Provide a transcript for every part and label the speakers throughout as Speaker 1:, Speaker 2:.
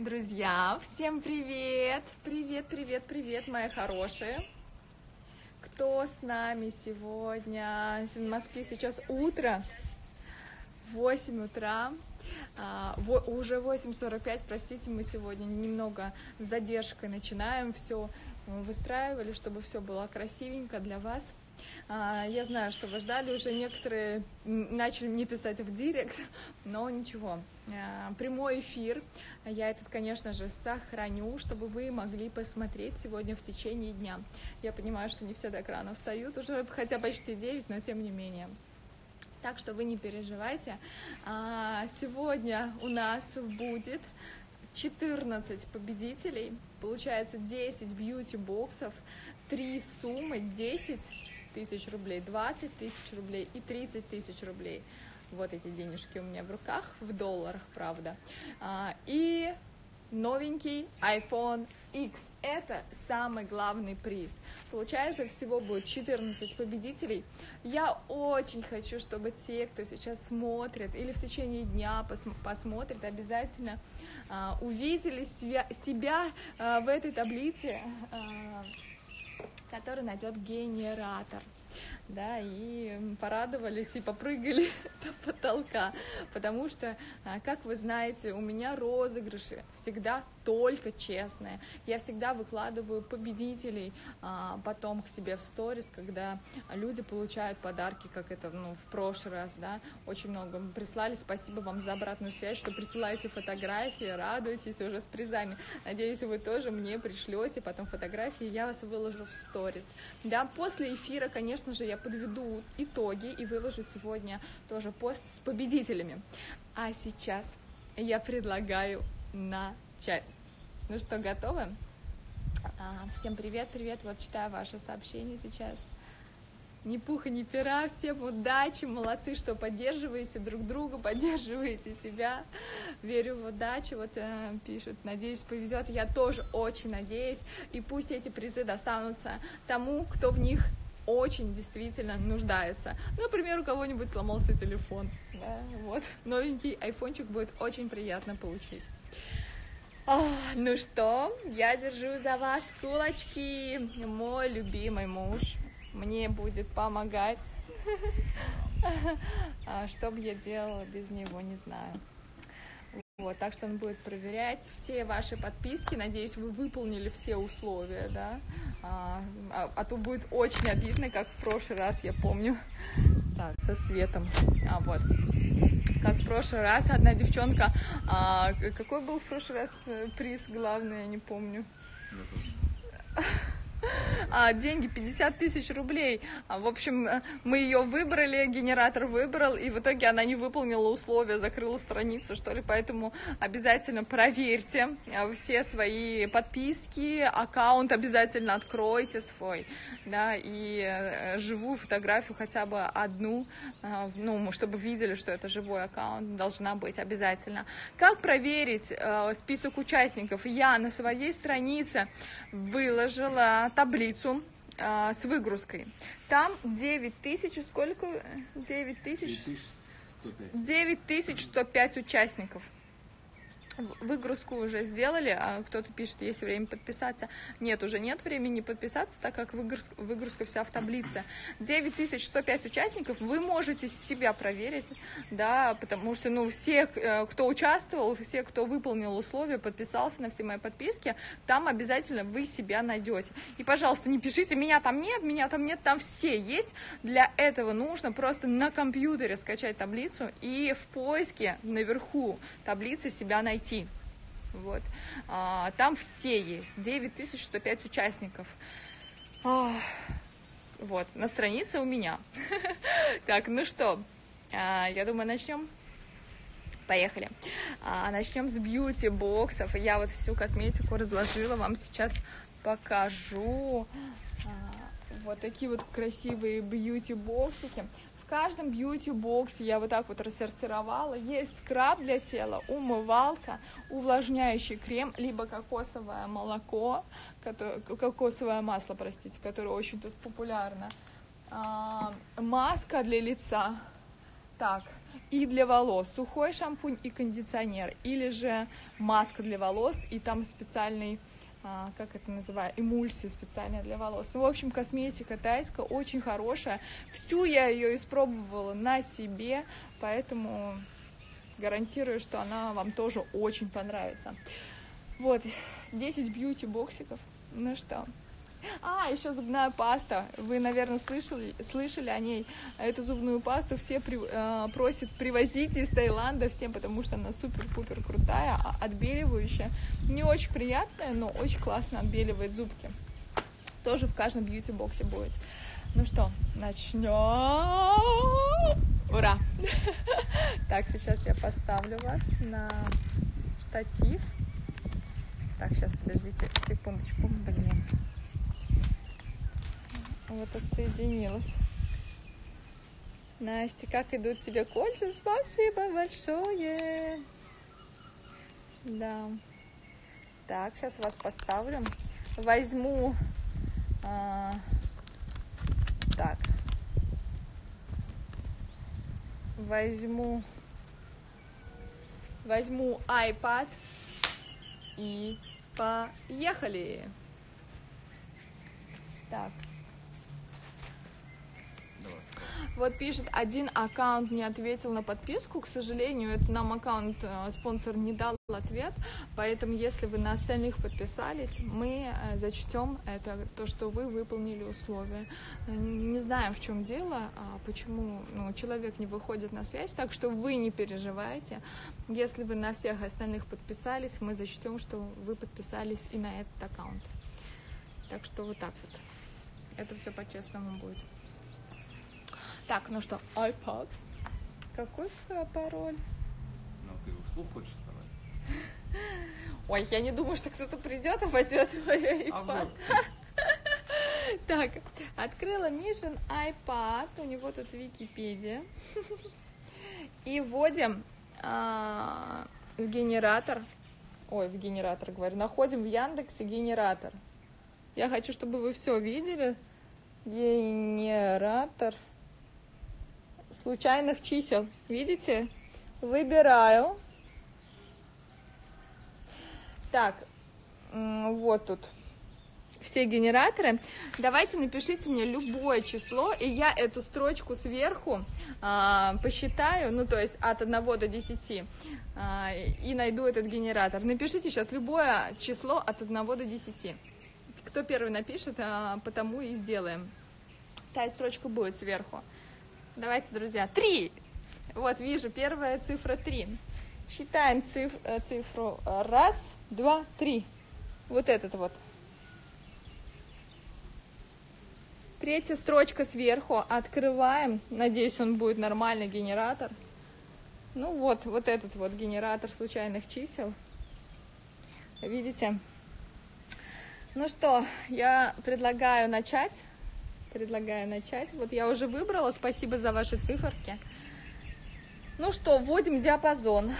Speaker 1: Друзья, всем привет! Привет, привет, привет, мои хорошие! Кто с нами сегодня? В Москве сейчас утро, 8 утра, а, уже 8.45, простите, мы сегодня немного с задержкой начинаем все, выстраивали, чтобы все было красивенько для вас – я знаю, что вы ждали, уже некоторые начали мне писать в директ, но ничего. А, прямой эфир я этот, конечно же, сохраню, чтобы вы могли посмотреть сегодня в течение дня. Я понимаю, что не все до экрана встают, уже хотя почти 9, но тем не менее. Так что вы не переживайте. А, сегодня у нас будет 14 победителей, получается 10 бьюти-боксов, 3 суммы, 10 тысяч рублей, 20 тысяч рублей и 30 тысяч рублей. Вот эти денежки у меня в руках, в долларах, правда. А, и новенький iPhone X. Это самый главный приз. Получается, всего будет 14 победителей. Я очень хочу, чтобы те, кто сейчас смотрит или в течение дня пос посмотрит, обязательно а, увидели себя, себя а, в этой таблице. А, который найдет генератор да, и порадовались и попрыгали до потолка, потому что, а, как вы знаете, у меня розыгрыши всегда только честные. Я всегда выкладываю победителей а, потом к себе в сторис, когда люди получают подарки, как это ну, в прошлый раз, да, очень много прислали. Спасибо вам за обратную связь, что присылаете фотографии, радуетесь уже с призами. Надеюсь, вы тоже мне пришлете потом фотографии, я вас выложу в сторис. Да, после эфира, конечно же, я подведу итоги и выложу сегодня тоже пост с победителями. А сейчас я предлагаю начать. Ну что, готовы? А, всем привет, привет, вот читаю ваше сообщение сейчас. Ни пуха, ни пера, всем удачи, молодцы, что поддерживаете друг друга, поддерживаете себя. Верю в удачу, вот э, пишут, надеюсь, повезет. Я тоже очень надеюсь, и пусть эти призы достанутся тому, кто в них очень действительно нуждается. Например, у кого-нибудь сломался телефон. Да, вот. Новенький айфончик будет очень приятно получить. О, ну что, я держу за вас кулачки. Мой любимый муж мне будет помогать. А что бы я делала без него, не знаю. Вот, так что он будет проверять все ваши подписки. Надеюсь, вы выполнили все условия, да. А, а, а то будет очень обидно, как в прошлый раз, я помню. Так, со светом. А, вот. Как в прошлый раз одна девчонка... А, какой был в прошлый раз э, приз главный, я не помню. а, деньги 50 тысяч рублей. А, в общем, э, мы ее выбрали, генератор выбрал, и в итоге она не выполнила условия, закрыла страницу, что ли, поэтому обязательно проверьте э, все свои подписки, аккаунт обязательно откройте свой, да, и э, живую фотографию хотя бы одну, ну, чтобы видели, что это живой аккаунт, должна быть обязательно. Как проверить список участников? Я на своей странице выложила таблицу а, с выгрузкой. Там 9 тысяч, сколько? 9 тысяч? 9105 участников выгрузку уже сделали, а кто-то пишет, есть время подписаться. Нет, уже нет времени подписаться, так как выгрузка, выгрузка вся в таблице. 9105 участников, вы можете себя проверить, да, потому что, ну, все, э, кто участвовал, все, кто выполнил условия, подписался на все мои подписки, там обязательно вы себя найдете. И, пожалуйста, не пишите, меня там нет, меня там нет, там все есть. Для этого нужно просто на компьютере скачать таблицу и в поиске наверху таблицы себя найти найти. Вот. А, там все есть, 9105 участников. А, вот, на странице у меня. Так, ну что, а, я думаю, начнем. Поехали. А, начнем с бьюти-боксов. Я вот всю косметику разложила, вам сейчас покажу. А, вот такие вот красивые бьюти-боксики каждом бьюти-боксе я вот так вот рассортировала. Есть скраб для тела, умывалка, увлажняющий крем, либо кокосовое молоко, которое, кокосовое масло, простите, которое очень тут популярно. А, маска для лица. Так, и для волос сухой шампунь и кондиционер, или же маска для волос и там специальный а, как это называю, эмульсия специальная для волос. Ну, в общем, косметика тайская очень хорошая. Всю я ее испробовала на себе, поэтому гарантирую, что она вам тоже очень понравится. Вот, 10 бьюти-боксиков. Ну что, а, еще зубная паста. Вы, наверное, слышали, слышали о ней. Эту зубную пасту все при, э, просят привозить из Таиланда всем, потому что она супер-пупер крутая, а отбеливающая. Не очень приятная, но очень классно отбеливает зубки. Тоже в каждом бьюти-боксе будет. Ну что, начнем. Ура! Так, сейчас я поставлю вас на штатив. Так, сейчас, подождите секундочку. Блин. Вот отсоединилась. Настя, как идут тебе кольца? Спасибо большое. Да. Так, сейчас вас поставлю. Возьму... А, так. Возьму... Возьму iPad и поехали. Так. Вот пишет, один аккаунт не ответил на подписку. К сожалению, это нам аккаунт э, спонсор не дал ответ. Поэтому, если вы на остальных подписались, мы э, зачтем это, то, что вы выполнили условия. Не знаем, в чем дело, а почему ну, человек не выходит на связь, так что вы не переживайте. Если вы на всех остальных подписались, мы зачтем, что вы подписались и на этот аккаунт. Так что вот так вот. Это все по-честному будет. Так, ну что, iPad. Какой пароль?
Speaker 2: Ну, ты вслух хочешь сказать?
Speaker 1: Ой, я не думаю, что кто-то придет и возьмет мой iPad. А. Так, открыла Мишин iPad, у него тут Википедия. И вводим а, в генератор, ой, в генератор говорю, находим в Яндексе генератор. Я хочу, чтобы вы все видели. Генератор случайных чисел. Видите? Выбираю. Так, вот тут все генераторы. Давайте напишите мне любое число, и я эту строчку сверху а, посчитаю, ну то есть от 1 до 10, а, и найду этот генератор. Напишите сейчас любое число от 1 до 10. Кто первый напишет, а, потому и сделаем. Та строчка будет сверху. Давайте, друзья, три. Вот вижу, первая цифра три. Считаем циф, э, цифру раз, два, три. Вот этот вот. Третья строчка сверху. Открываем. Надеюсь, он будет нормальный генератор. Ну вот, вот этот вот генератор случайных чисел. Видите? Ну что, я предлагаю начать предлагаю начать. Вот я уже выбрала, спасибо за ваши циферки. Ну что, вводим диапазон.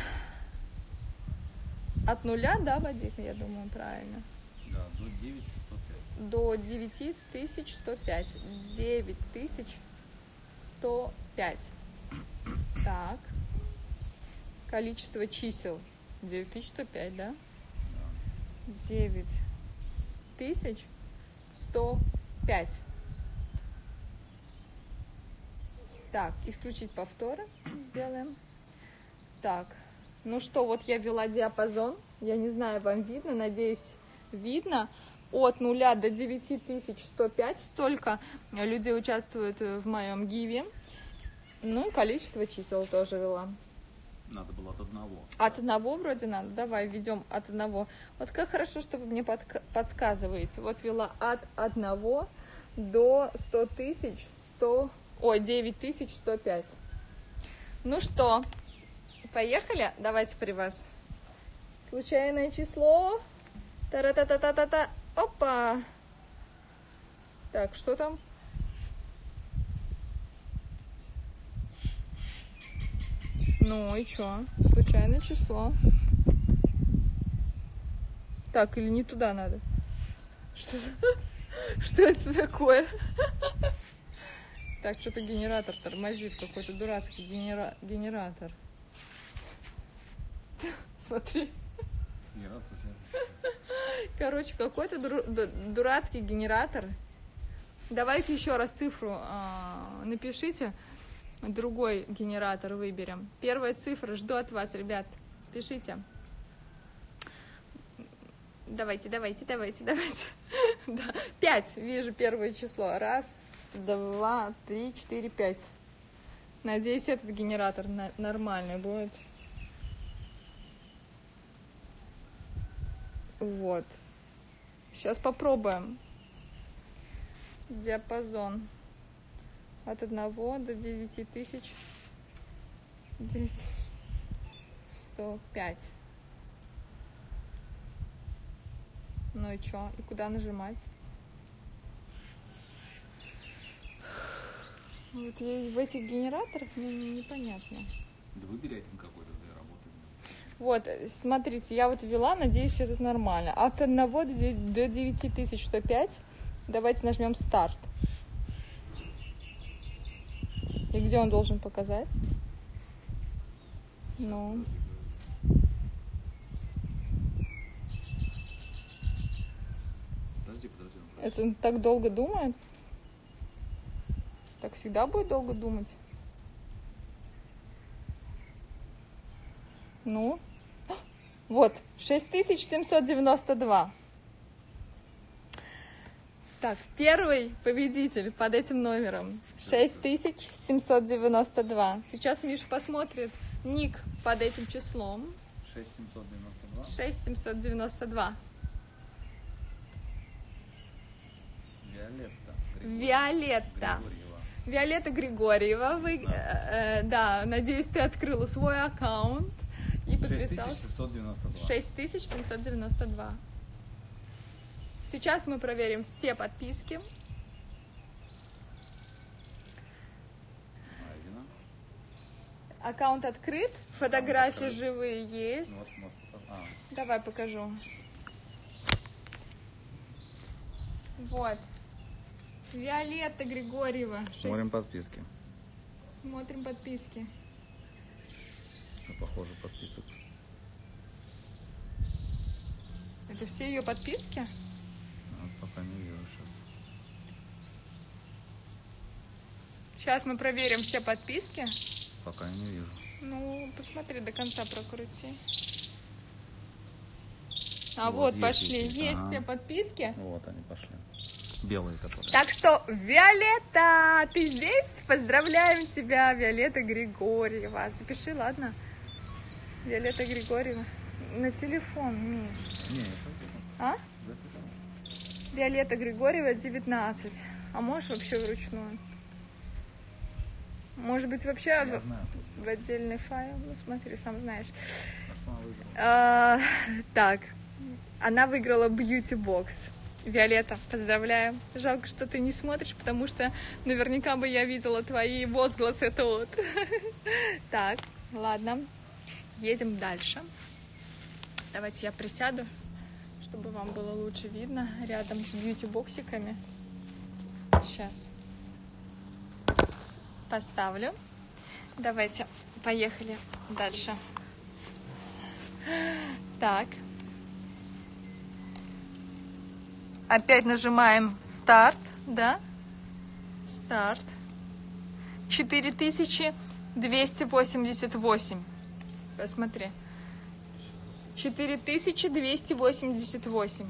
Speaker 1: От нуля, да, Вадик, я думаю, правильно?
Speaker 2: Да, до 9105.
Speaker 1: До 9105. 9105. Так. Количество чисел. 9105, да? Да. 9105. Так, исключить повторы сделаем. Так, ну что, вот я ввела диапазон. Я не знаю, вам видно, надеюсь, видно. От 0 до 9105 столько людей участвуют в моем гиве. Ну и количество чисел тоже вела.
Speaker 2: Надо было от одного.
Speaker 1: От одного вроде надо. Давай введем от одного. Вот как хорошо, что вы мне подсказываете. Вот ввела от одного до 100 тысяч 100 Ой, 9105. Ну что, поехали? Давайте при вас. Случайное число. Та-та-та-та-та-та. Опа. Так, что там? Ну и что? Случайное число. Так, или не туда надо? Что, что это такое? Так, что-то генератор тормозит, какой-то дурацкий генера... генератор. Смотри.
Speaker 2: Уже.
Speaker 1: Короче, какой-то дуру- ду- дурацкий генератор. Давайте еще раз цифру а, напишите. Другой генератор выберем. Первая цифра, жду от вас, ребят. Пишите. Давайте, давайте, давайте, давайте. Да. Пять. Вижу первое число. Раз, два, три, четыре, пять. Надеюсь, этот генератор нормальный будет. Вот. Сейчас попробуем. Диапазон от 1 до 9 тысяч. 105. Ну и чё? И куда нажимать? Вот в этих генераторах мне не- непонятно.
Speaker 2: Да выбери один какой-то для работы.
Speaker 1: Вот, смотрите, я вот ввела, надеюсь, все тут нормально. От 1 до де- до 9105. Давайте нажмем старт. И где он должен показать? Ну,
Speaker 2: Подожди, подожди.
Speaker 1: это он так долго думает? Так всегда будет долго думать? Ну, вот, 6792. Так, первый победитель под этим номером 6792. Сейчас Миша посмотрит ник под этим числом
Speaker 2: 6792.
Speaker 1: 6792.
Speaker 2: Виолетта.
Speaker 1: Виолетта.
Speaker 2: Григорьева.
Speaker 1: Виолетта Григорьева. Вы, э, э, да, надеюсь, ты открыла свой аккаунт и подписалась.
Speaker 2: 6792.
Speaker 1: 6792. Сейчас мы проверим все подписки. Аккаунт открыт, фотографии
Speaker 2: Открыт.
Speaker 1: живые есть.
Speaker 2: Вот, вот. А,
Speaker 1: Давай покажу. Вот. Виолетта Григорьева. Шесть-
Speaker 2: Смотрим подписки.
Speaker 1: Смотрим подписки.
Speaker 2: Ну, похоже, подписок.
Speaker 1: Это все ее подписки?
Speaker 2: А, пока не вижу сейчас.
Speaker 1: Сейчас мы проверим все подписки.
Speaker 2: Пока не вижу.
Speaker 1: Ну, посмотри, до конца прокрути. А
Speaker 2: Вот,
Speaker 1: вот,
Speaker 2: есть,
Speaker 1: пошли.
Speaker 2: есть,
Speaker 1: Есть,
Speaker 2: ага.
Speaker 1: все подписки.
Speaker 2: Вот они пошли. Белые, которые.
Speaker 1: Так что, Виолетта, ты здесь? Поздравляем тебя, Виолетта Григорьева. Запиши, ладно? Виолетта Григорьева. На телефон, Миш.
Speaker 2: Не.
Speaker 1: А?
Speaker 2: Запишу.
Speaker 1: Виолетта Григорьева, 19. А можешь вообще вручную? Может быть, вообще
Speaker 2: Я
Speaker 1: в,
Speaker 2: знаю.
Speaker 1: в отдельный файл? Ну, смотри, сам знаешь.
Speaker 2: А?
Speaker 1: А, так, она выиграла Beauty Box. Виолетта, поздравляю. Жалко, что ты не смотришь, потому что наверняка бы я видела твои возгласы тут. Так, ладно, едем дальше. Давайте я присяду, чтобы вам было лучше видно рядом с бьюти-боксиками. Сейчас поставлю. Давайте, поехали дальше. Так. Опять нажимаем старт, да? Старт. 4288. Посмотри. 4288.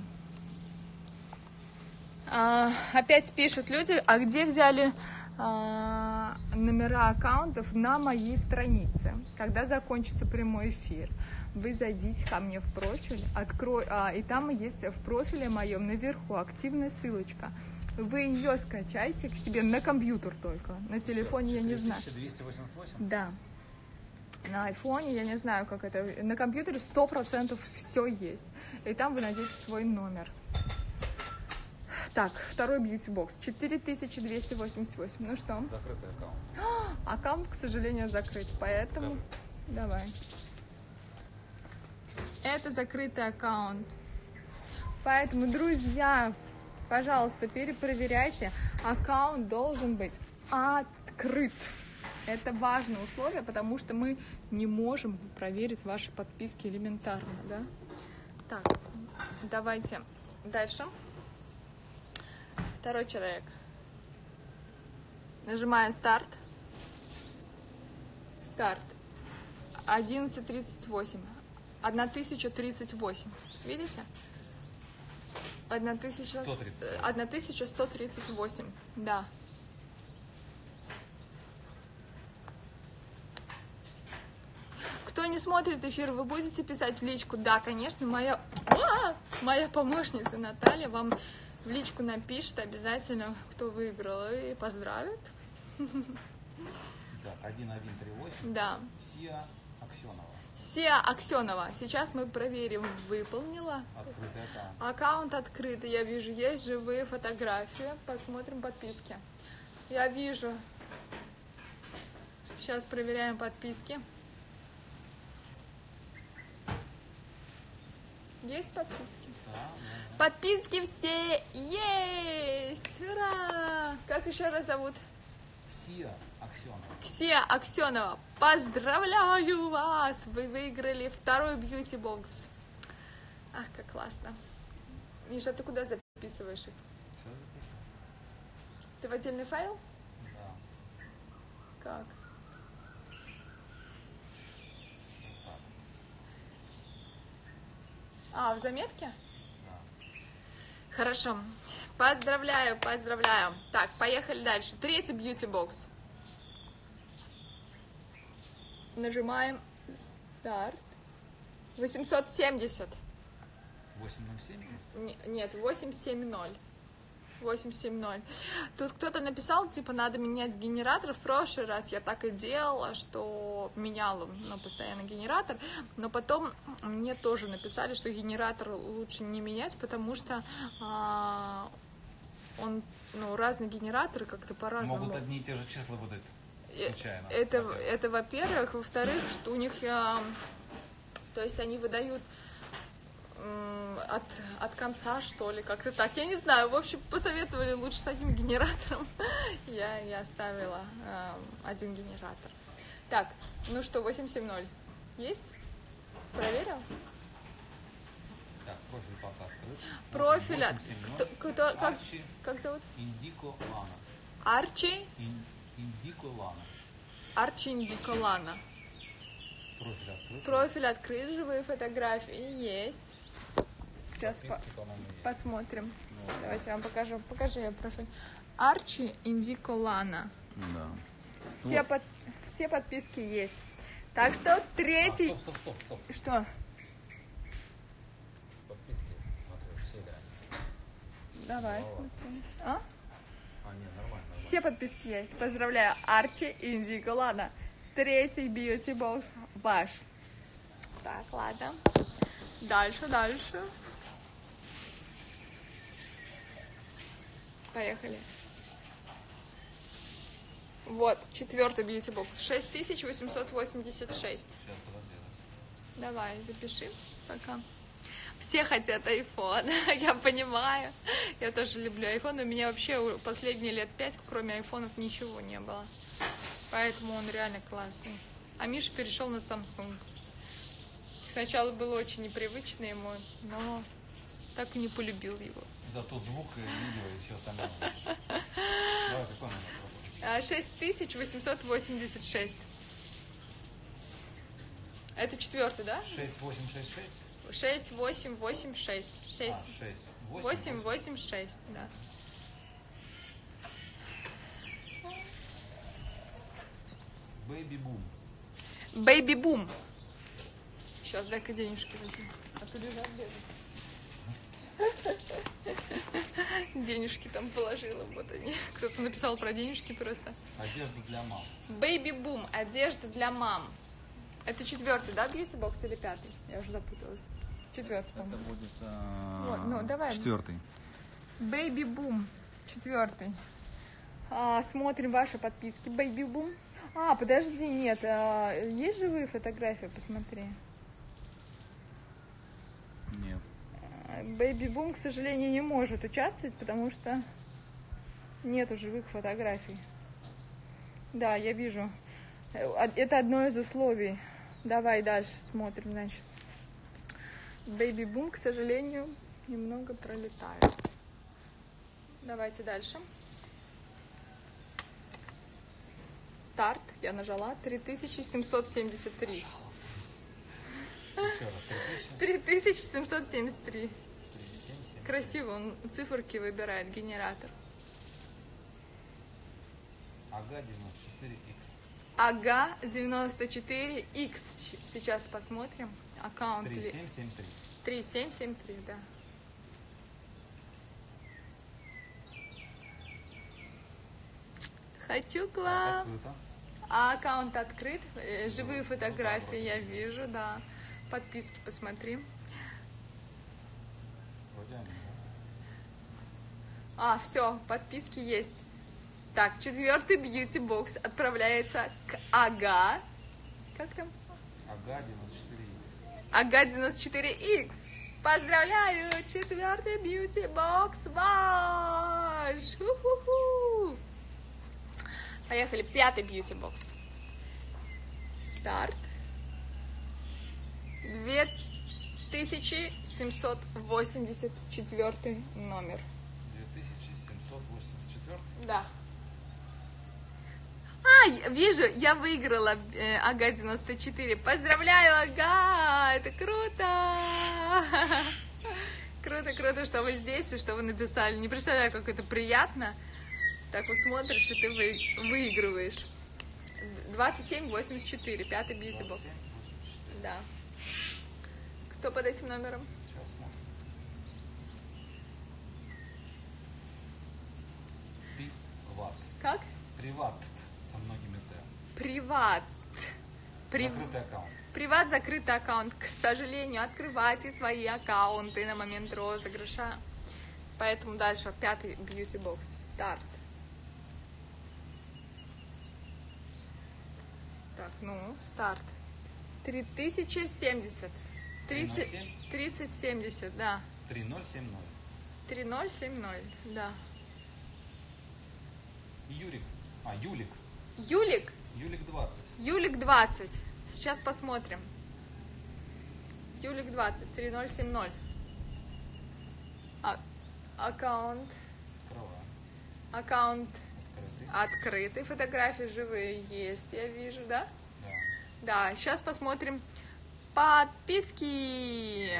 Speaker 1: А, опять пишут люди, а где взяли а, номера аккаунтов на моей странице? Когда закончится прямой эфир, вы зайдите ко мне в профиль, открой, а, и там есть в профиле моем наверху активная ссылочка. Вы ее скачайте к себе на компьютер только, на телефоне я не знаю.
Speaker 2: 4288?
Speaker 1: Да. На айфоне, я не знаю, как это. На компьютере сто процентов все есть. И там вы найдете свой номер. Так, второй бьюти-бокс. 4288. Ну что,
Speaker 2: Закрытый аккаунт.
Speaker 1: аккаунт, к сожалению, закрыт. Поэтому давай. Это закрытый аккаунт. Поэтому, друзья, пожалуйста, перепроверяйте. Аккаунт должен быть открыт. Это важное условие, потому что мы не можем проверить ваши подписки элементарно, да? Так, давайте дальше. Второй человек. Нажимаем старт. Старт. 11.38. 1038. Видите? 1000...
Speaker 2: 138.
Speaker 1: 1138. Да. Кто не смотрит эфир, вы будете писать в личку? Да, конечно, моя, А! моя помощница Наталья вам в личку напишет обязательно, кто выиграл, и поздравит.
Speaker 2: Так, 1138.
Speaker 1: Да.
Speaker 2: Сия Аксенова.
Speaker 1: Сия Аксенова. Сейчас мы проверим, выполнила.
Speaker 2: Открытый аккаунт.
Speaker 1: Аккаунт открыт, я вижу, есть живые фотографии. Посмотрим подписки. Я вижу. Сейчас проверяем подписки. Есть подписки?
Speaker 2: Да,
Speaker 1: Подписки все есть! Ура! Как еще раз зовут?
Speaker 2: Сия.
Speaker 1: Ксия Аксенова, поздравляю вас! Вы выиграли второй бьюти-бокс. Ах, как классно. Миша, ты куда записываешь их?
Speaker 2: Сейчас запишу.
Speaker 1: Ты в отдельный файл?
Speaker 2: Да.
Speaker 1: Как? А, в заметке?
Speaker 2: Да.
Speaker 1: Хорошо. Поздравляю, поздравляю. Так, поехали дальше. Третий бьюти-бокс. Нажимаем старт. 870.
Speaker 2: 807?
Speaker 1: Не- Нет, 870. 870. Тут кто-то написал, типа, надо менять генератор. В прошлый раз я так и делала, что меняла ну, постоянно генератор. Но потом мне тоже написали, что генератор лучше не менять, потому что а, он, ну, разные генераторы как-то по-разному.
Speaker 2: Могут одни и те же числа выдать случайно.
Speaker 1: Это, это во-первых. Во-вторых, что у них, а, то есть они выдают от, от конца, что ли, как-то так. Я не знаю. В общем, посоветовали лучше с одним генератором. Я, я оставила а, один генератор. Так, ну что, 870 есть? Проверил?
Speaker 2: Так, профиль пока открыт.
Speaker 1: Профиль от...
Speaker 2: 870.
Speaker 1: Кто, кто- как, как зовут?
Speaker 2: Индико Лана.
Speaker 1: Арчи?
Speaker 2: Ин- Индико Лана.
Speaker 1: Арчи Индиколана.
Speaker 2: Профиль открыт.
Speaker 1: Профиль открыт, живые фотографии есть. Сейчас по- посмотрим.
Speaker 2: Ну,
Speaker 1: Давайте я вам покажу. Покажи я профиль. Арчи Индико Лана.
Speaker 2: Да.
Speaker 1: Все,
Speaker 2: Вот.
Speaker 1: под- все подписки есть. Так что
Speaker 2: А,
Speaker 1: третий...
Speaker 2: стоп, стоп, стоп, стоп.
Speaker 1: Что?
Speaker 2: Подписки. Смотрю, все да.
Speaker 1: Давай
Speaker 2: Мало.
Speaker 1: смотрим. А?
Speaker 2: А.
Speaker 1: Все подписки есть. Поздравляю. Арчи Индико Лана. Третий бьюти бокс ваш. Так, ладно. Дальше, дальше. Поехали. Вот, четвертый бьюти бокс. 6886.
Speaker 2: Сейчас, подожди.
Speaker 1: Давай, запиши пока. Все хотят iPhone, я понимаю. Я тоже люблю iPhone. У меня вообще последние лет пять, кроме айфонов, ничего не было. Поэтому он реально классный. А Миша перешел на Samsung. Сначала было очень непривычно ему, но так и не полюбил его.
Speaker 2: Зато звук и видео и все остальное. Давай, какой номер?
Speaker 1: А, 6886. Это четвертый, да?
Speaker 2: 6866?
Speaker 1: 6886. 6.
Speaker 2: А, 6.
Speaker 1: 8, 8, 6, да.
Speaker 2: Бэйби бум.
Speaker 1: Бэйби бум. Сейчас дай-ка денежки возьму. А то лежат бедные. Денежки там положила, вот они. Кто-то написал про денежки просто.
Speaker 2: Одежда для мам.
Speaker 1: Бэйби бум. Одежда для мам. Это четвертый, да, бьюти-бокс или пятый? Я уже запуталась. Четвертый,
Speaker 2: Это будет
Speaker 1: Вот, ну, давай.
Speaker 2: четвертый.
Speaker 1: Бэйби Бум, четвертый. А, смотрим ваши подписки. Бэйби Бум. А, подожди, нет, а, есть живые фотографии, посмотри.
Speaker 2: Нет.
Speaker 1: Бэйби Бум, к сожалению, не может участвовать, потому что нету живых фотографий. Да, я вижу. Э, од- Это одно из условий. Давай дальше смотрим, значит. Бэйби бум, к сожалению, немного пролетает. Давайте дальше. Старт, я нажала, 3773.
Speaker 2: Еще раз. 3000,
Speaker 1: 3773.
Speaker 2: 377.
Speaker 1: Красиво, он циферки выбирает, генератор.
Speaker 2: Ага 94X.
Speaker 1: Ага 94X. Сейчас посмотрим. Аккаунт ли-
Speaker 2: 3773.
Speaker 1: 3773, да. Хочу к вам. А аккаунт открыт. Э, Живые фотографии я вижу, да. Подписки посмотри. А, все, подписки есть. Так, четвертый бьюти-бокс отправляется к Ага. Как там?
Speaker 2: Ага 94X.
Speaker 1: Ага 94X. Поздравляю! Четвертый бьюти-бокс ваш! Ху-ху-ху. Поехали, пятый бьюти-бокс. Старт. 2784 номер.
Speaker 2: 2784.
Speaker 1: Да. А, вижу, я выиграла э, Ага 94. Поздравляю, Ага! Это круто! Круто, круто, что вы здесь и что вы написали. Не представляю, как это приятно. Так вот смотришь, и ты вы, выигрываешь. 2784, пятый.
Speaker 2: 2784.
Speaker 1: Да. Кто под этим номером?
Speaker 2: Приват.
Speaker 1: Как?
Speaker 2: Приват.
Speaker 1: Приват. Прив...
Speaker 2: Закрытый аккаунт.
Speaker 1: Приват закрытый аккаунт. К сожалению, открывайте свои аккаунты на момент розыгрыша. Поэтому дальше пятый бьюти бокс. Старт. Так, ну, старт. 3070. 30, 3070, да.
Speaker 2: 3070.
Speaker 1: 3070, да.
Speaker 2: Юрик. А, Юлик.
Speaker 1: Юлик,
Speaker 2: Юлик 20.
Speaker 1: Юлик 20. Сейчас посмотрим. Юлик 20, 3070. А- аккаунт.
Speaker 2: Крова.
Speaker 1: Аккаунт
Speaker 2: Открытый.
Speaker 1: открытый. Фотографии живые есть, я вижу, да?
Speaker 2: Да.
Speaker 1: Да, сейчас посмотрим подписки.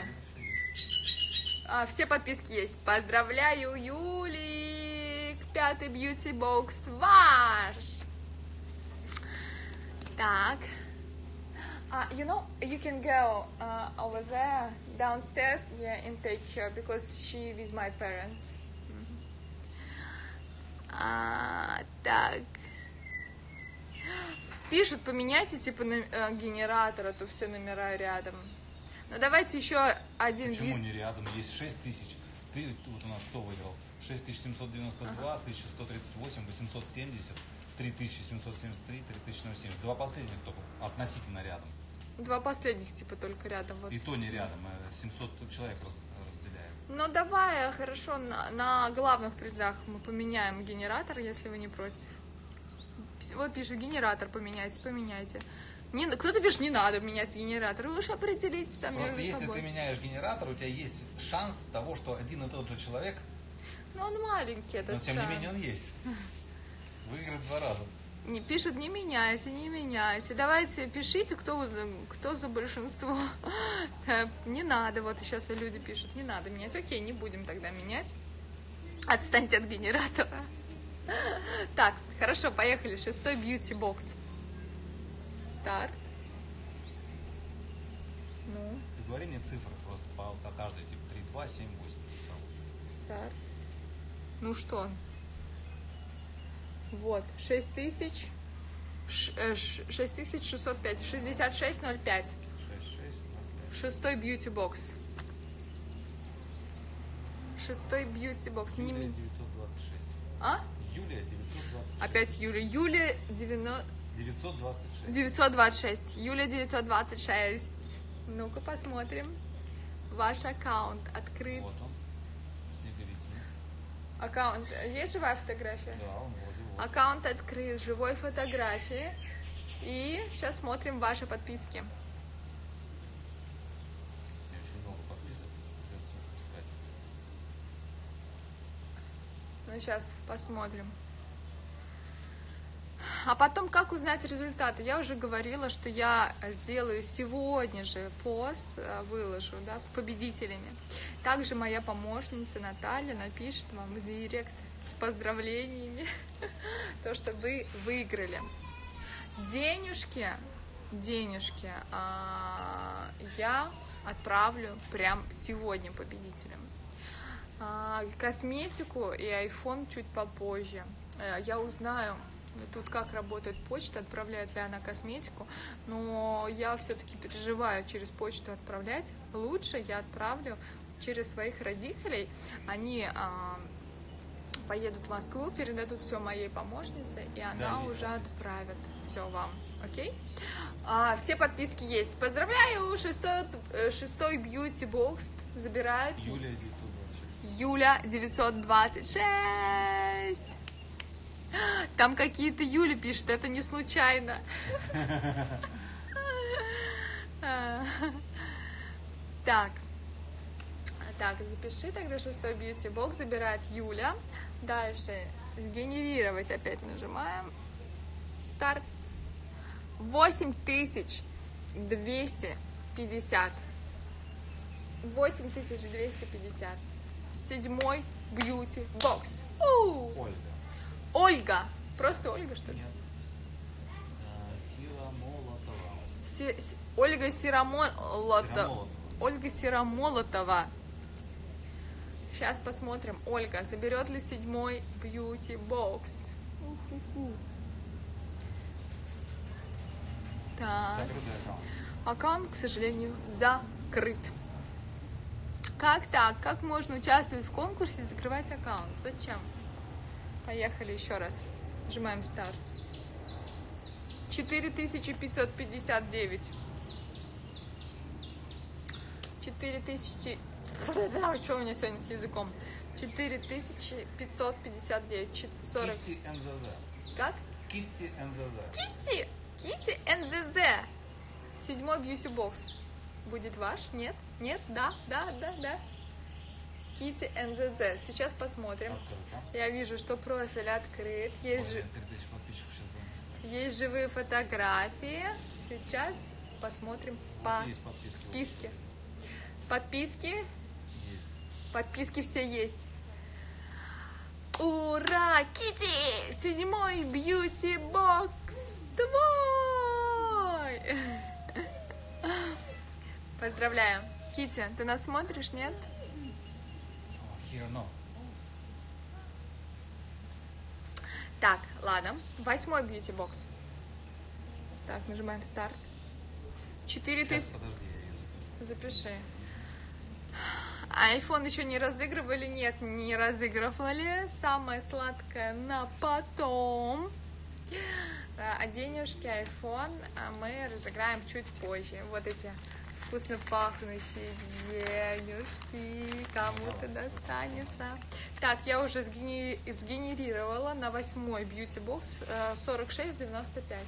Speaker 1: А, все подписки есть. Поздравляю, Юлик! Пятый бьюти-бокс ваш! Так. Uh, you know, you can go uh, over there, downstairs, yeah, and take her because she with my parents. А, так. Пишут, поменяйте типа на- э, генератор, а то все номера рядом. Ну давайте еще один
Speaker 2: Почему
Speaker 1: вид.
Speaker 2: не рядом? Есть 6 тысяч. Ты вот у нас кто выиграл? 6792, 1138, 870, 3773, 3070. Два последних только относительно рядом.
Speaker 1: Два последних типа только рядом. Вот.
Speaker 2: И то не рядом. э, 700 человек раз- разделяет.
Speaker 1: Ну давай, хорошо, на, на главных призах мы поменяем генератор, если вы не против. Вот пишет, генератор поменяйте, поменяйте. Не, кто-то пишет, не надо менять генератор, вы уж определитесь там
Speaker 2: Просто если
Speaker 1: собой.
Speaker 2: ты меняешь генератор, у тебя есть шанс того, что один и тот же человек,
Speaker 1: Ну он маленький этот
Speaker 2: но тем не
Speaker 1: шанс.
Speaker 2: менее он есть. Выиграет два раза.
Speaker 1: Не пишут, не меняйте, не меняйте. Давайте пишите, кто, кто за большинство. Э, Не надо, вот сейчас люди пишут, не надо менять. Окей, не будем тогда менять. Отстаньте от генератора. Так, хорошо, поехали. Шестой бьюти-бокс. Старт. Ну,
Speaker 2: Предварение цифр просто по, по каждой, типа 3, 2, 7, 8.
Speaker 1: старт. Ну что? Вот, 6 тысяч... ш- э, ш- 6605, 6605.
Speaker 2: 6, 6, 0,
Speaker 1: Шестой. Шестой бьюти-бокс.
Speaker 2: 5.
Speaker 1: Не
Speaker 2: Юлия
Speaker 1: ми-
Speaker 2: 926.
Speaker 1: А?
Speaker 2: Юлия 926.
Speaker 1: Опять Юля. Юля 90...
Speaker 2: 926.
Speaker 1: 926. Юля 926. Ну-ка посмотрим. Ваш аккаунт открыт.
Speaker 2: Вот он.
Speaker 1: Аккаунт. Есть живая фотография?
Speaker 2: Да, он Живой.
Speaker 1: Аккаунт открыт, живой фотографии. И сейчас смотрим ваши подписки. Ну, сейчас посмотрим. А потом, как узнать результаты? Я уже говорила, что я сделаю сегодня же пост, э, выложу, да, с победителями. Также моя помощница Наталья напишет вам в директ с поздравлениями, то, что вы выиграли. Денежки, денежки а, я отправлю прям сегодня победителям. А, косметику и iPhone чуть попозже. Э, Я узнаю тут как работает почта, отправляет ли она косметику, но я все-таки переживаю через почту отправлять. Лучше я отправлю через своих родителей. Они а, поедут в Москву, передадут все моей помощнице, и она
Speaker 2: есть
Speaker 1: уже отправит все вам. Окей? А, все подписки есть. Поздравляю! Шестой, э, шестой бьюти бокс забирает
Speaker 2: Юлия 926.
Speaker 1: Юля 926. Там какие-то Юли пишут, это не случайно. Так. Так, запиши тогда шестой бьюти бокс, забирает Юля. Дальше сгенерировать опять нажимаем. Старт. 8250. 8250. Седьмой бьюти бокс.
Speaker 2: Ольга.
Speaker 1: Ольга. Просто Ольга, что ли?
Speaker 2: Нет. Сила Молотова.
Speaker 1: Си- Ольга Сирамолотова.
Speaker 2: Сирамолотова.
Speaker 1: Ольга Сирамолотова. Сейчас посмотрим. Ольга, заберет ли седьмой бьюти бокс? Уху-ху. Так.
Speaker 2: Аккаунт.
Speaker 1: Аккаунт, к сожалению, закрыт. Как так? Как можно участвовать в конкурсе и закрывать аккаунт? Зачем? Поехали еще раз. Нажимаем старт. 4559. 4000... Что у меня сегодня с языком? 4559. Чет- 40...
Speaker 2: Китти НЗЗ.
Speaker 1: Как?
Speaker 2: Китти НЗЗ.
Speaker 1: Кити! Кити НЗЗ. Седьмой бьюти бокс. Будет ваш? Нет? Нет? Да? Да? Да? Да? Кити НЗЗ. Сейчас посмотрим.
Speaker 2: Открыто.
Speaker 1: Я вижу, что профиль открыт. Есть,
Speaker 2: Ой,
Speaker 1: жи-
Speaker 2: 3000 подписчиков сейчас будем искать.
Speaker 1: есть живые фотографии. Сейчас посмотрим
Speaker 2: Есть подписки.
Speaker 1: подписки. Подписки. Подписки все есть. Ура! Кити! Седьмой бьюти бокс твой! Поздравляю. Кити, ты нас смотришь, нет?
Speaker 2: О, Here no.
Speaker 1: Так, ладно. Восьмой бьюти бокс. Так, нажимаем старт. Четыре тысячи... Запиши. А iPhone еще не разыгрывали? Нет, не разыгрывали. Самое сладкое на потом. А денежки iPhone а мы разыграем чуть позже. Вот эти вкусно пахнущие денежки. Кому-то достанется. Так, я уже сгени- сгенерировала на восьмой бьюти-бокс э, 46,95.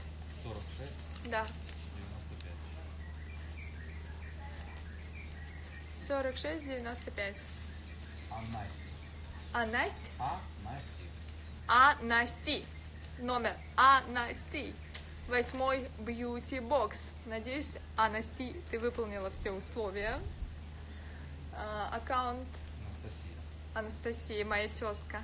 Speaker 2: 46,
Speaker 1: Да,
Speaker 2: 95.
Speaker 1: 46,95.
Speaker 2: А Настя.
Speaker 1: А Настя?
Speaker 2: А Настя.
Speaker 1: А Насти. Номер А Насти. Восьмой бьюти бокс. Надеюсь, А Насти, ты выполнила все условия. А, аккаунт
Speaker 2: Анастасия.
Speaker 1: Анастасия, моя тезка.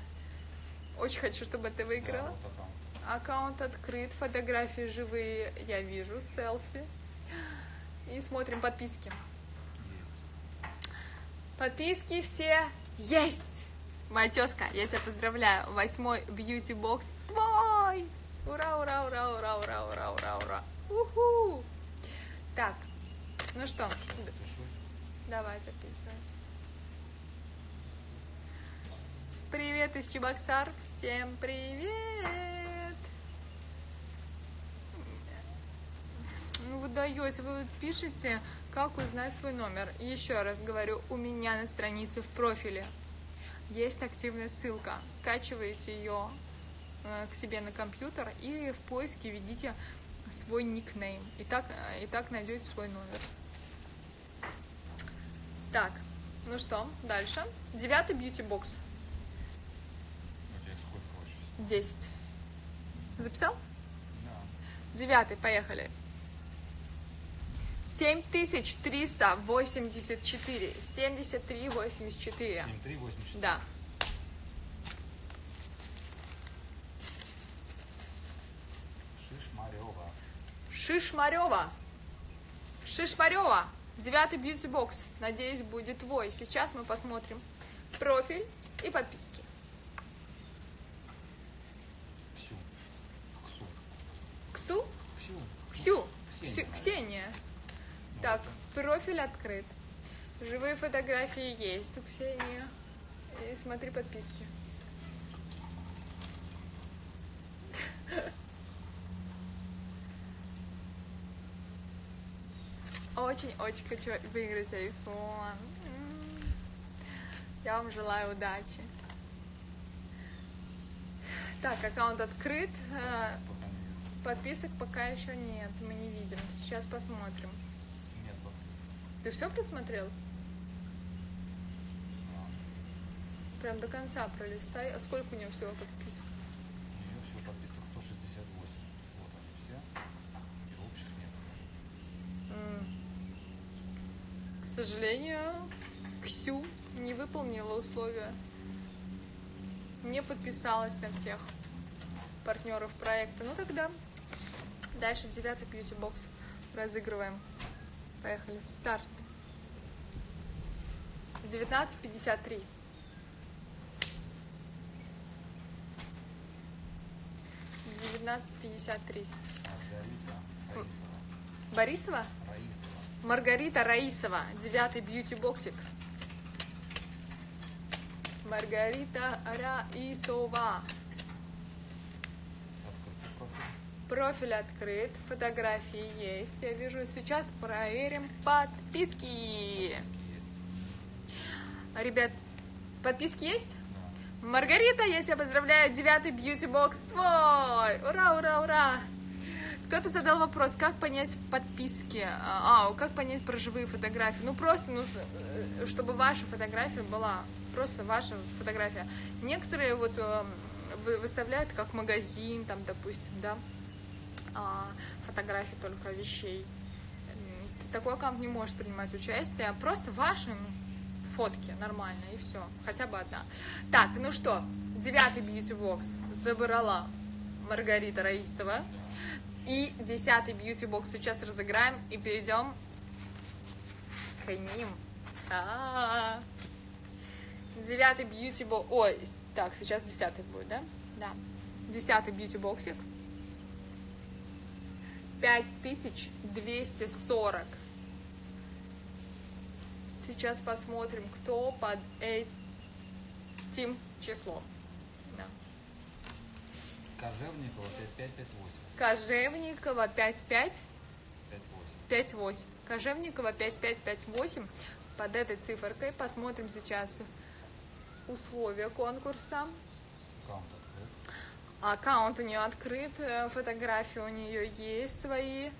Speaker 1: Очень хочу, чтобы ты выиграла.
Speaker 2: Да, вот аккаунт.
Speaker 1: Аккаунт открыт, фотографии живые, я вижу, селфи. И смотрим подписки. Подписки все есть! Моя тезка, я тебя поздравляю. Восьмой бьюти бокс твой! Ура, ура, ура, ура, ура, ура, ура, ура. Уху! Так, ну что, давай записывай. Привет из Чебоксар, всем привет! Ну, вы даете, вы пишете, как узнать свой номер. Еще раз говорю, у меня на странице в профиле есть активная ссылка. Скачиваете ее э, к себе на компьютер и в поиске введите свой никнейм. И так, э, и так найдете свой номер. Так, ну что, дальше. Девятый бьюти-бокс. Десять. Записал?
Speaker 2: Да.
Speaker 1: Девятый, поехали. Семь тысяч триста восемьдесят четыре. Семьдесят три восемьдесят четыре.
Speaker 2: 7384.
Speaker 1: Да.
Speaker 2: Шишмарева.
Speaker 1: Шишмарева. Шишмарева. Девятый бьюти-бокс. Надеюсь, будет твой. Сейчас мы посмотрим профиль и подписки.
Speaker 2: Ксю. Ксу. Ксю.
Speaker 1: Ксю.
Speaker 2: Ксения,
Speaker 1: Ксения. Так, профиль открыт. Живые фотографии есть у Ксении. И смотри подписки. Очень-очень хочу выиграть iPhone. Я вам желаю удачи. Так, аккаунт открыт. Э. Подписок пока еще нет, мы не видим. Сейчас посмотрим. Ты все посмотрел? Прям до конца пролистай. А сколько у него всего подписок?
Speaker 2: У нее всего подписок 168. Вот они все. И общих нет.
Speaker 1: М. К сожалению, Ксю не выполнила условия. Не подписалась на всех партнеров проекта. Ну тогда дальше девятый бьюти-бокс разыгрываем. Поехали. Старт. 19.53. Девятнадцать пятьдесят три. Борисова? Маргарита Раисова, девятый бьюти-боксик. Маргарита Раисова.
Speaker 2: Открытый профиль.
Speaker 1: Открыт, фотографии есть. Я вижу, сейчас проверим подписки. Ребят, подписки есть? Маргарита, я тебя поздравляю, девятый бьюти-бокс твой! Ура, ура, ура! Кто-то задал вопрос, как понять подписки, а, как понять про живые фотографии. Ну, просто, ну, э, чтобы ваша фотография была, просто ваша фотография. Некоторые вот э, вы- выставляют как магазин, там, допустим, да, а, фотографии только вещей. Такой аккаунт не может принимать участие, а просто ваши ну, фотки нормально, и все, хотя бы одна. Так, ну что, девятый бьюти-бокс забрала Маргарита Раисова. И десятый бьюти-бокс сейчас разыграем и перейдем к ним. А-а-а. Девятый бьюти-бокс... Ой, так, сейчас десятый будет, да? Да. Десятый бьюти-боксик. 5240. Сейчас посмотрим, кто под этим числом. Да.
Speaker 2: Кожевникова 5558.
Speaker 1: Кожевникова 55
Speaker 2: 58.
Speaker 1: 58. Кожевникова 5558. Под этой циферкой посмотрим сейчас условия конкурса.
Speaker 2: Аккаунт
Speaker 1: у нее открыт, э, фотографии у нее есть свои.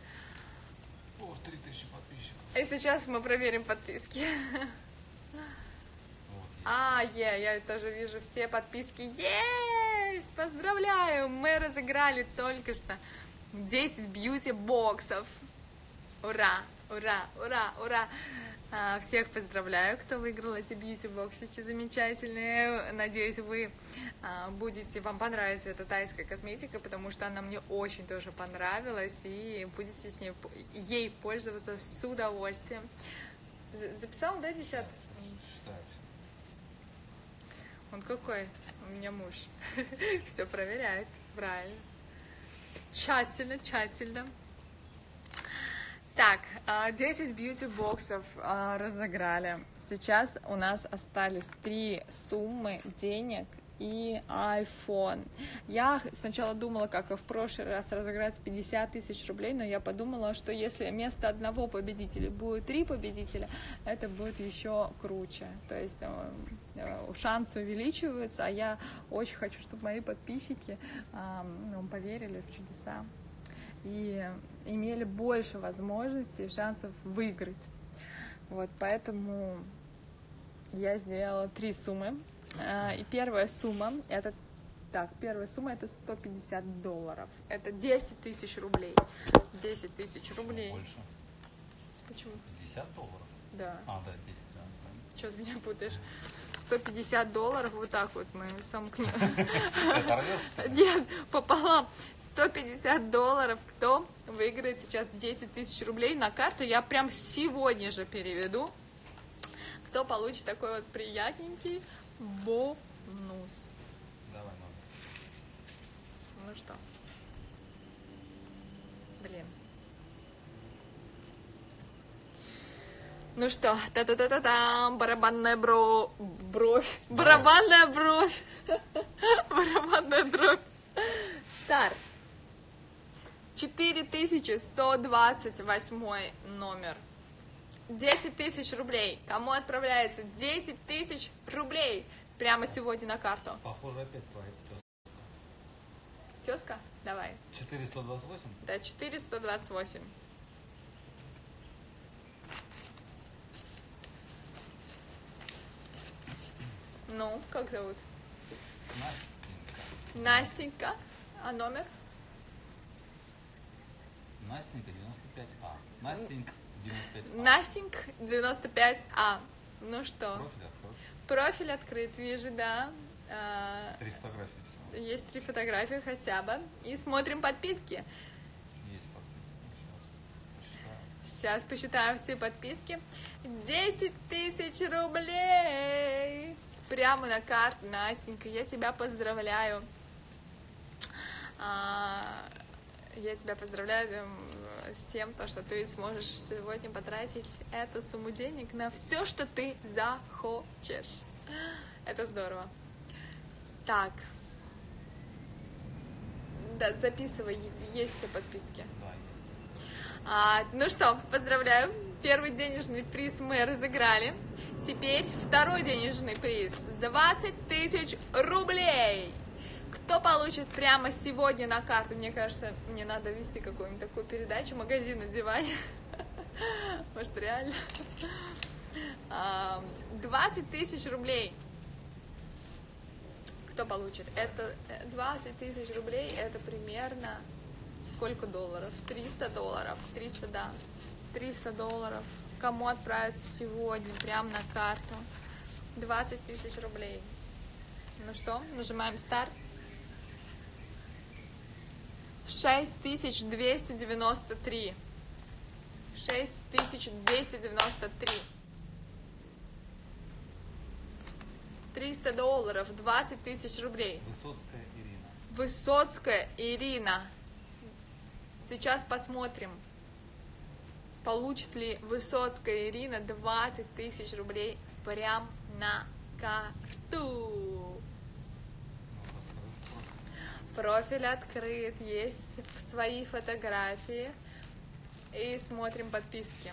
Speaker 2: О, 3000 подписчиков.
Speaker 1: И сейчас мы проверим подписки. А, е, я тоже вижу все подписки. Есть! Поздравляю! Мы разыграли только что 10 бьюти-боксов. Ура! Ура! Ура! Ура! А, Всех поздравляю, кто выиграл эти бьюти-боксики замечательные. Надеюсь, вы а, будете, вам понравится эта тайская косметика, потому что она мне очень тоже понравилась, и будете с ней, ей пользоваться с удовольствием. За- Записал, да, десятый?
Speaker 2: Считаю.
Speaker 1: Он какой? У меня муж. Все проверяет. Правильно. Тщательно, тщательно. Так, а, 10 бьюти-боксов а, разыграли. Сейчас у нас остались три суммы денег и iPhone. Я сначала думала, как в прошлый раз, разыграть 50 тысяч рублей, но я подумала, что если вместо одного победителя будет три победителя, это будет еще круче. То есть э, шансы увеличиваются, а я очень хочу, чтобы мои подписчики ну, поверили в чудеса и имели больше возможностей и шансов выиграть. Вот, поэтому я сделала три суммы. А, и первая сумма, это так, первая сумма это 150 долларов. Это 10 тысяч рублей. 10 тысяч рублей.
Speaker 2: Больше.
Speaker 1: Почему?
Speaker 2: 50 долларов?
Speaker 1: Да.
Speaker 2: А, да, 10, да.
Speaker 1: Что ты меня путаешь? 150 долларов, вот так вот мы сомкнем. Нет, пополам. 150 долларов. Кто выиграет сейчас 10 тысяч рублей на карту? Я прям сегодня же переведу. Кто получит такой вот приятненький бонус.
Speaker 2: Давай, мама.
Speaker 1: Ну что? Блин. Ну что, та-та-та-та-там, барабанная бро... бровь, барабанная бровь, барабанная дробь. Старт. 4128 номер. 10 тысяч рублей. Кому отправляется 10 тысяч рублей прямо сегодня на карту?
Speaker 2: Похоже, опять твоя тезка.
Speaker 1: Тезка? Давай.
Speaker 2: 428?
Speaker 1: Да, 428. Ну, как зовут?
Speaker 2: Настенька.
Speaker 1: Настенька. А номер?
Speaker 2: Настенька 95А. Настенька 95А.
Speaker 1: Настенька 95А. Ну что?
Speaker 2: Профиль открой.
Speaker 1: Профиль открыт, вижу, да. А,
Speaker 2: Три фотографии всего.
Speaker 1: Есть три фотографии хотя бы. И смотрим подписки.
Speaker 2: Есть подписка. Сейчас посчитаю.
Speaker 1: Сейчас посчитаем все подписки. 10 тысяч рублей. Прямо на карту, Настенька. Я тебя поздравляю. Я тебя поздравляю с тем, то, что ты сможешь сегодня потратить эту сумму денег на все, что ты захочешь. Это здорово. Так. Да, записывай, есть все подписки. А, ну что, поздравляю. Первый денежный приз мы разыграли. Теперь второй денежный приз. 20 тысяч рублей. Кто получит прямо сегодня на карту? Мне кажется, мне надо вести какую-нибудь такую передачу «Магазин на диване». Может, реально? А, 20 тысяч рублей. Кто получит? Это э, 20 тысяч рублей, это примерно сколько долларов? 300 долларов. 300, да. 300 долларов. Кому отправиться сегодня, прямо на карту? 20 тысяч рублей. Ну что, нажимаем старт. 6293. 6293. 300 долларов, 20 тысяч рублей.
Speaker 2: Высоцкая Ирина.
Speaker 1: Высоцкая Ирина. Сейчас посмотрим, получит ли Высоцкая Ирина 20 тысяч рублей прям на карту.
Speaker 2: Ну, открой профиль.
Speaker 1: Открыт, есть свои фотографии. И смотрим подписки.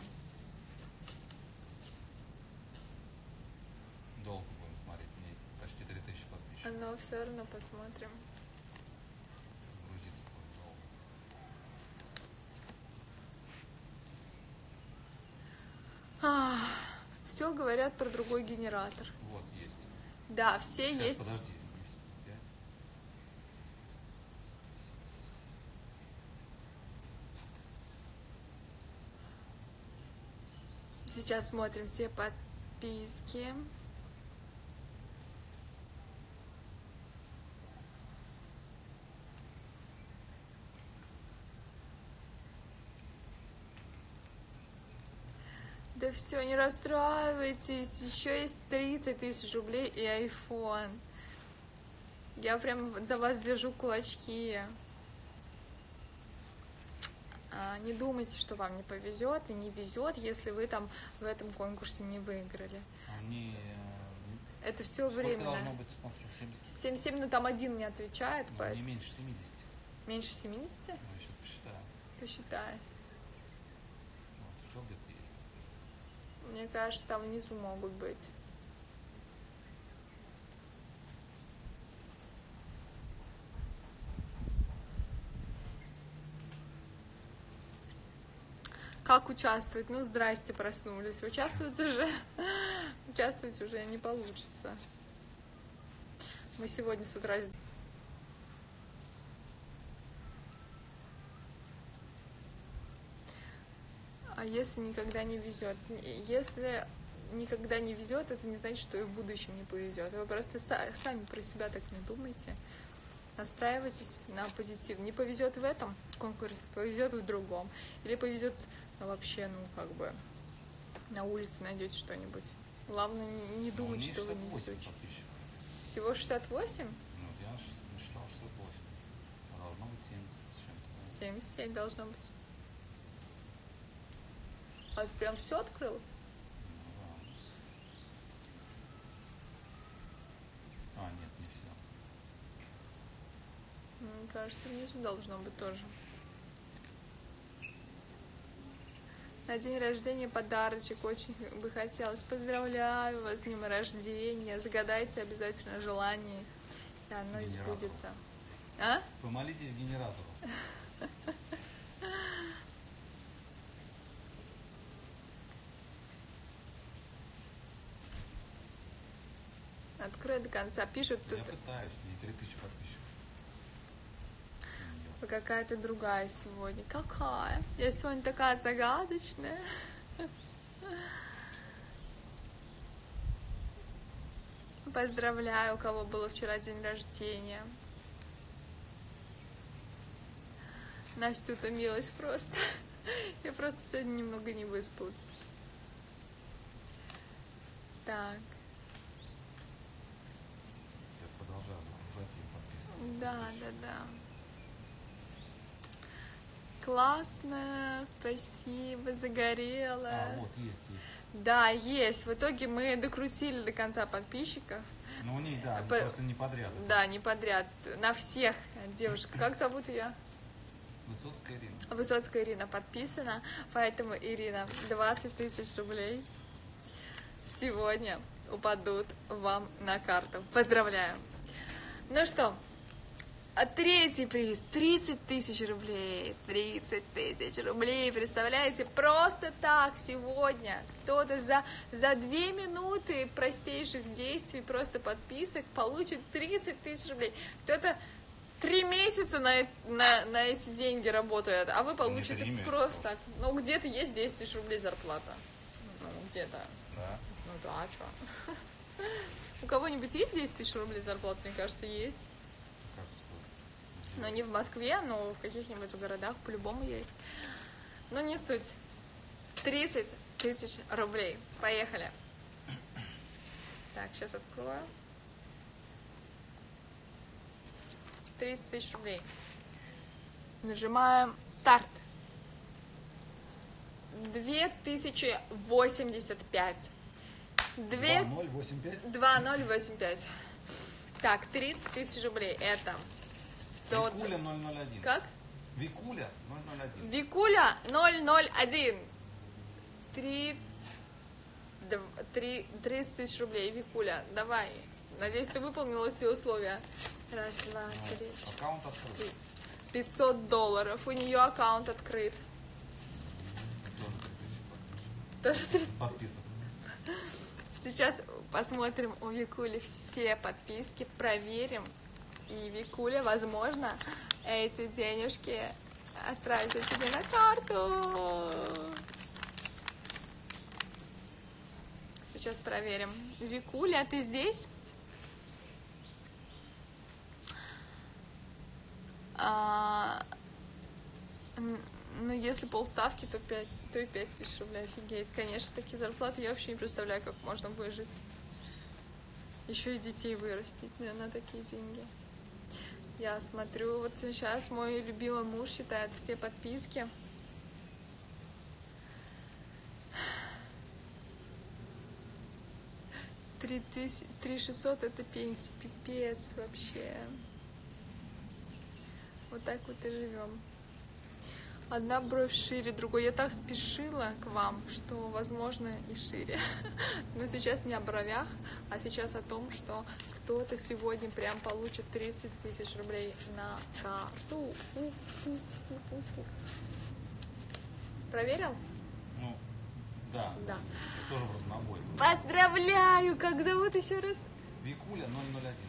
Speaker 2: Долго будем смотреть. Мне почти 3000 подписчиков.
Speaker 1: Но все равно посмотрим. Все говорят про другой генератор.
Speaker 2: Вот, есть.
Speaker 1: Да, все
Speaker 2: Сейчас,
Speaker 1: есть.
Speaker 2: подожди. Пять.
Speaker 1: Сейчас смотрим все подписки. Да все, не расстраивайтесь, еще есть 30 тысяч рублей и iPhone. Я прям за вас держу кулачки. А, Не думайте, что вам не повезет и не везет, если вы там в этом конкурсе не выиграли.
Speaker 2: А Мне
Speaker 1: Это все
Speaker 2: Сколько
Speaker 1: временно.
Speaker 2: должно быть, смотрю, 70?
Speaker 1: 7-7, ну там один не отвечает,
Speaker 2: Ну,
Speaker 1: поэтому
Speaker 2: не меньше 70.
Speaker 1: меньше 70?
Speaker 2: Ну, я сейчас посчитаю.
Speaker 1: Посчитай.
Speaker 2: Вот, что где-то есть.
Speaker 1: Мне кажется, там внизу могут быть. Как участвовать? Ну, здрасте, проснулись. Участвовать уже, участвовать уже не получится. Мы сегодня с утра... А если никогда не везет? Если никогда не везет, это не значит, что и в будущем не повезет. Вы просто са- сами про себя так не думайте. Настраивайтесь на позитив. Не повезет в этом конкурсе, повезет в другом. Или повезет ну, вообще, ну, как бы, на улице найдете что-нибудь. Главное, не,
Speaker 2: Ну,
Speaker 1: думать, что вы не
Speaker 2: 68
Speaker 1: везучий. Всего 68?
Speaker 2: Ну, я ж насчитал 68. А должно быть 70 с чем-то.
Speaker 1: 77 должно быть. А ты прям все открыл?
Speaker 2: Ну, да. А, нет, не все.
Speaker 1: Мне кажется, внизу должно быть тоже. На день рождения подарочек очень бы хотелось. Поздравляю вас с днем рождения. Загадайте обязательно желание, и оно
Speaker 2: Генератору.
Speaker 1: избудется. А?
Speaker 2: Помолитесь генератору.
Speaker 1: Открой до конца. Пишут тут
Speaker 2: Я пытаюсь, мне 3000 подписчиков.
Speaker 1: Вы какая-то другая сегодня. Какая? Я сегодня такая загадочная. Поздравляю, у кого было вчера день рождения. Настя утомилась просто. Я просто сегодня немного не выспалась. Так, да, да, да. Классно, спасибо, загорела.
Speaker 2: А, вот, есть, есть.
Speaker 1: Да, есть. В итоге мы докрутили до конца подписчиков.
Speaker 2: Ну, у них, да,
Speaker 1: По-
Speaker 2: просто не подряд.
Speaker 1: Да, не подряд. На всех девушек. Как зовут ее?
Speaker 2: Высоцкая Ирина.
Speaker 1: Высоцкая Ирина подписана. Поэтому, Ирина, 20 тысяч рублей сегодня упадут вам на карту. Поздравляю. Ну что, а третий приз 30 тысяч рублей. 30 тысяч рублей. Представляете, просто так сегодня кто-то за, за две минуты простейших действий, просто подписок, получит 30 тысяч рублей. Кто-то три месяца на, на, на эти деньги работает, а вы получите просто так. Ну, где-то есть 10 тысяч рублей зарплата. Ну, где-то.
Speaker 2: Да.
Speaker 1: Ну да, а что? У кого-нибудь есть 10 тысяч рублей зарплат? Мне кажется, есть. Но не в Москве, но в каких-нибудь городах по-любому есть. Но не суть. 30 тысяч рублей. Поехали. Так, сейчас открою. 30 тысяч рублей. Нажимаем старт. 2085. Две...
Speaker 2: 2085.
Speaker 1: 2085. Так, 30 тысяч рублей. Это 100...
Speaker 2: Викуля 001.
Speaker 1: Как?
Speaker 2: Викуля 001.
Speaker 1: Викуля 001. 3... 3... 30 тысяч рублей. Викуля, давай. Надеюсь, ты выполнила все условия. Раз, два, три,
Speaker 2: Аккаунт открыт.
Speaker 1: 500 долларов. У нее аккаунт открыт.
Speaker 2: Тоже 3000
Speaker 1: Тоже 30
Speaker 2: подписок.
Speaker 1: Сейчас посмотрим у Викули все подписки, проверим. И Викуля, возможно, эти денежки отправится тебе на карту. Сейчас проверим. Викуля, ты здесь? А, ну, если полставки, то 5, то и 5 тысяч рублей. Офигеть. Конечно, такие зарплаты я вообще не представляю, как можно выжить. Еще и детей вырастить на, на такие деньги. Я смотрю, вот сейчас мой любимый муж считает все подписки. 3600 это пенсия, пипец вообще. Вот так вот и живем. Одна бровь шире другой. Я так спешила к вам, что, возможно, и шире. Но сейчас не о бровях, а сейчас о том, что кто-то сегодня прям получит 30 тысяч рублей на карту. Проверил?
Speaker 2: Ну, да.
Speaker 1: Да.
Speaker 2: Тоже в разнобой.
Speaker 1: Поздравляю! Как зовут еще раз?
Speaker 2: Викуля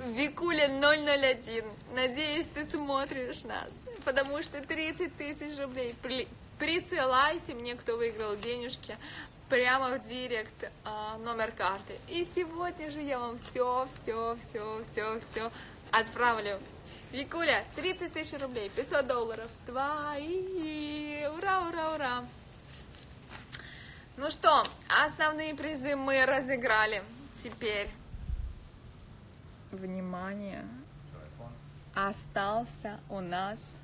Speaker 2: 001.
Speaker 1: Викуля 001. Надеюсь, ты смотришь нас, потому что 30 тысяч рублей при- присылайте мне, кто выиграл денежки, прямо в директ а, номер карты. И сегодня же я вам все, все, все, все, все отправлю. Викуля, 30 тысяч рублей, 500 долларов, твои. Ура, ура, ура. Ну что, основные призы мы разыграли. Теперь внимание, остался у нас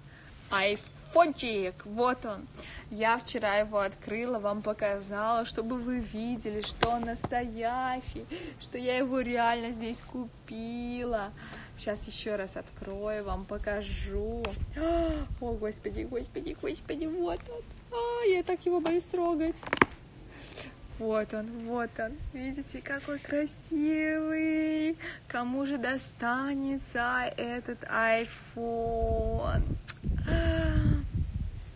Speaker 1: айфончик. Вот он. Я вчера его открыла, вам показала, чтобы вы видели, что он настоящий, что я его реально здесь купила. Сейчас еще раз открою, вам покажу. О, господи, господи, господи, вот он. А, я так его боюсь трогать. Вот он, вот он. Видите, какой красивый. Кому же достанется этот iPhone?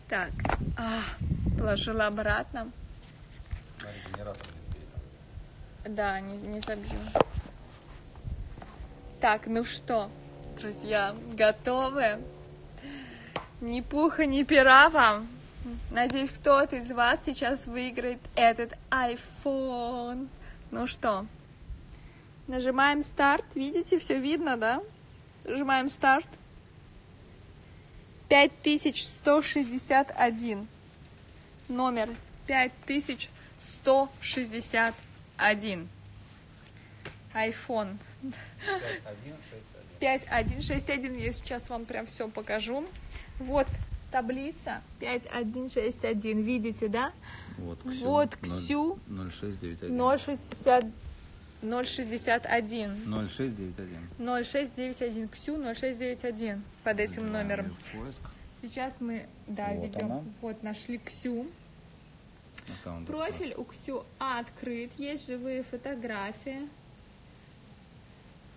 Speaker 1: Так, а, положила обратно. Да, не, не забью. Так, ну что, друзья, готовы? Ни пуха, ни пера вам. Надеюсь, кто-то из вас сейчас выиграет этот iPhone. Ну что, нажимаем старт. Видите, все видно, да? Нажимаем старт. 5161. Номер 5161. iPhone
Speaker 2: 5161.
Speaker 1: 5161. Я сейчас вам прям все покажу. Вот таблица 5161. Видите, да?
Speaker 3: Вот Ксю.
Speaker 1: Вот Ксю
Speaker 3: 0691.
Speaker 1: 060 061.
Speaker 3: 0691.
Speaker 1: 0691. Ксю 0691 под этим
Speaker 3: Нажимаем
Speaker 1: номером.
Speaker 3: Поиск.
Speaker 1: Сейчас мы, да,
Speaker 3: Вот
Speaker 1: ведем.
Speaker 3: она.
Speaker 1: Вот, нашли Ксю.
Speaker 3: Аккаунт
Speaker 1: Профиль у Ксю открыт. Есть живые фотографии.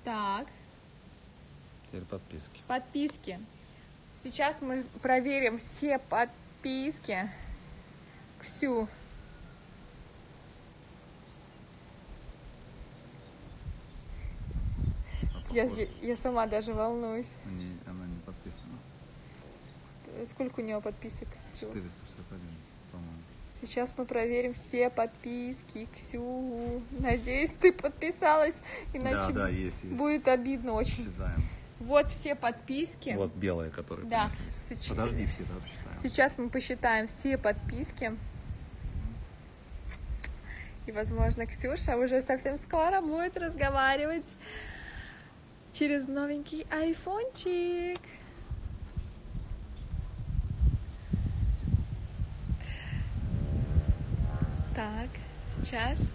Speaker 1: Так.
Speaker 3: Теперь подписки.
Speaker 1: Подписки. Сейчас мы проверим все подписки. Ксю. Я, я сама даже волнуюсь.
Speaker 3: Не, она не подписана.
Speaker 1: Сколько у нее подписок? Ксю?
Speaker 3: 461, по-моему.
Speaker 1: Сейчас мы проверим все подписки. Ксю. Надеюсь, ты подписалась, иначе
Speaker 3: Да, да, есть, есть.
Speaker 1: будет обидно очень.
Speaker 3: Считаем.
Speaker 1: Вот все подписки.
Speaker 3: Вот белые, которые
Speaker 1: Да. Сейчас-
Speaker 3: Подожди, все да, посчитаем.
Speaker 1: Сейчас мы посчитаем все подписки. И, возможно, Ксюша уже совсем скоро будет разговаривать через новенький айфончик. Так, сейчас.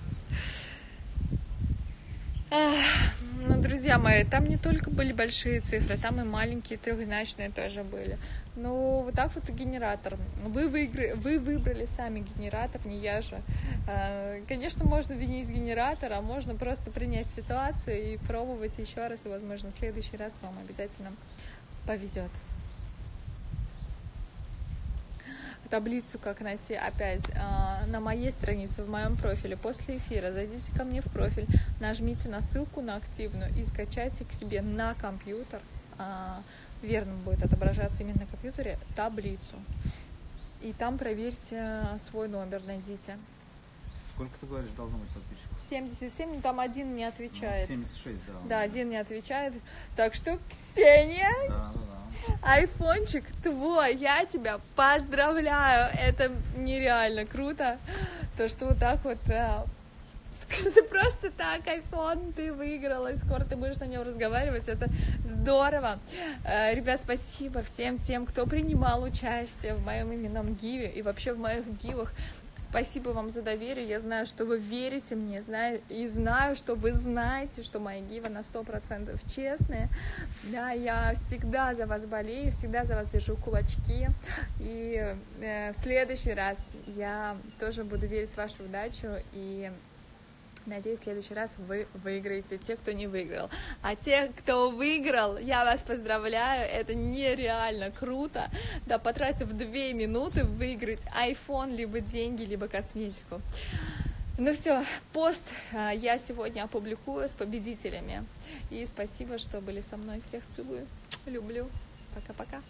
Speaker 1: Ну, друзья мои, там не только были большие цифры, там и маленькие трехзначные тоже были. Ну, вот так вот и генератор. Вы, выигры... вы выбрали сами генератор, не я же. А, Конечно, можно винить генератора, можно просто принять ситуацию и пробовать еще раз, и, возможно, в следующий раз вам обязательно повезет. таблицу, как найти опять а, на моей странице, в моем профиле. После эфира зайдите ко мне в профиль, нажмите на ссылку на активную и скачайте к себе на компьютер, а, верно будет отображаться именно на компьютере, таблицу. И там проверьте свой номер, найдите.
Speaker 3: Сколько ты говоришь, должно быть подписчиков?
Speaker 1: 77, ну там один не
Speaker 3: Ну,
Speaker 1: отвечает.
Speaker 3: 76, да.
Speaker 1: Да, один не отвечает. Так что, Ксения,
Speaker 3: Да, да, да.
Speaker 1: Айфончик твой, я тебя поздравляю, это нереально круто, то что вот так вот э, просто так айфон ты выиграла, и скоро ты будешь на нем разговаривать, это здорово. Э, Ребят, спасибо всем тем, кто принимал участие в моем именном гиве и вообще в моих гивах. Спасибо вам за доверие. Я знаю, что вы верите мне, знаю, и знаю, что вы знаете, что мои гивы на 100% честные. Да, я всегда за вас болею, всегда за вас держу кулачки. И э, в следующий раз я тоже буду верить в вашу удачу и Надеюсь, в следующий раз вы выиграете, те, кто не выиграл. А те, кто выиграл, я вас поздравляю, это нереально круто. Да, потратив две минуты, выиграть iPhone, либо деньги, либо косметику. Ну все, пост а, я сегодня опубликую с победителями. И спасибо, что были со мной. Всех целую, люблю. Пока-пока.